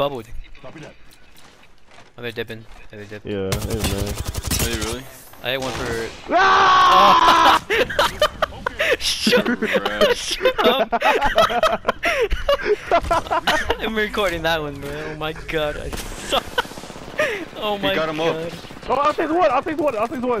bubbled. Oh, they're dipping. Yeah, they're dipping. Yeah, hey man. Are they really? I hit one for. Ah! Oh. Shut, Right. shut up! I'm recording that one, man. Oh my god, I suck. Oh my got him god. up. Oh, I'll take the one. I'll take the one. I'll take the one.